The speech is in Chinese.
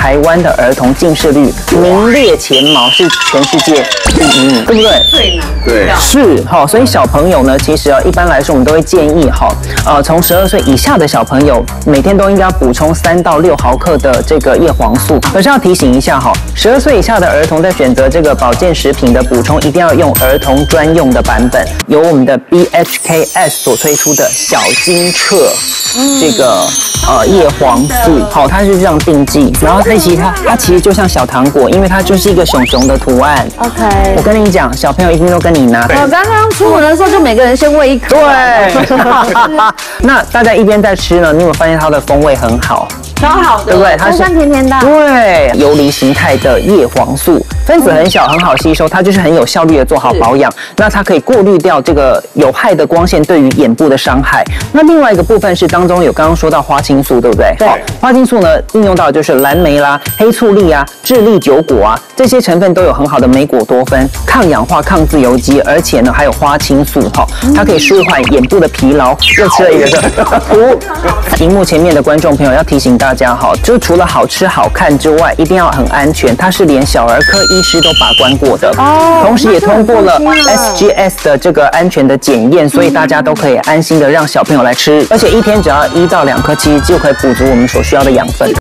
台湾的儿童近视率名列前茅，是全世界第一名，对不对？对对要是哈，所以小朋友呢，其实啊，一般来说我们都会建议哈，呃，从十二岁以下的小朋友，每天都应该要补充三到六毫克的这个叶黄素。可是要提醒一下哈，十二岁以下的儿童在选择这个保健食品的补充，一定要用儿童专用的版本，由我们的 BHKS 所推出的小金澈这个呃叶黄素，好，它是这样定剂，然后它其实它它其实就像小糖果，因为它就是一个熊熊的图案。OK 我。跟你讲，小朋友一定都跟你拿。我刚刚出门的时候，就每个人先喂一颗。对，那大家一边在吃呢，你有没有发现它的风味很好，超好的，对不对？它酸酸甜甜的。对游离形态的叶黄素，分子很小，很好吸收，它就是很有效率的做好保养。那它可以过滤掉这个有害的光线对于眼部的伤害。那另外一个部分是当中有刚刚说到花青素，对不对？对好花青素呢应用到就是蓝莓啦、黑醋栗啊、智利酒果啊这些成分都有很好的莓果多酚，抗氧化、抗自由基，而且呢还有花青素哈，它可以舒缓眼部的疲劳。又吃了一个图 荧幕前面的观众朋友要提醒大家好，就除了好吃好看之外，一定要很安全，它是连小儿科医师都把关过的，哦同时也通过了 SGS 的这个安全的检验，所以大家都可以安心的让小朋友来吃，而且一天只要一到两颗，其实就可以补足我们所需要的养分。